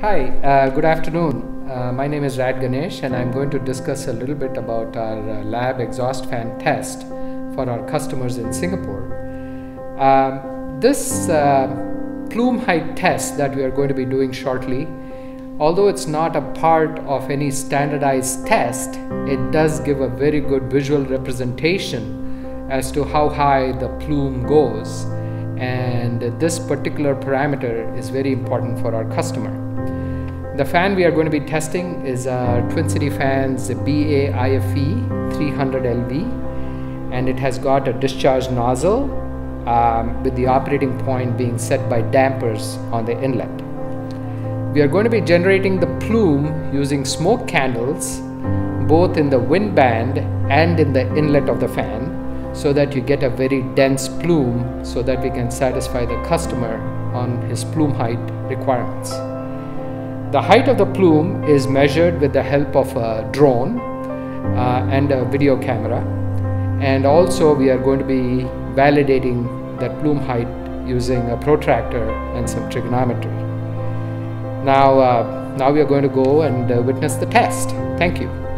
Hi, uh, good afternoon. Uh, my name is Rad Ganesh, and I'm going to discuss a little bit about our uh, lab exhaust fan test for our customers in Singapore. Um, this uh, plume height test that we are going to be doing shortly, although it's not a part of any standardized test, it does give a very good visual representation as to how high the plume goes. And this particular parameter is very important for our customer. The fan we are going to be testing is a Twin City Fans BAIFE 300 LV and it has got a discharge nozzle um, with the operating point being set by dampers on the inlet. We are going to be generating the plume using smoke candles both in the wind band and in the inlet of the fan so that you get a very dense plume so that we can satisfy the customer on his plume height requirements. The height of the plume is measured with the help of a drone uh, and a video camera and also we are going to be validating that plume height using a protractor and some trigonometry. Now, uh, now we are going to go and uh, witness the test. Thank you.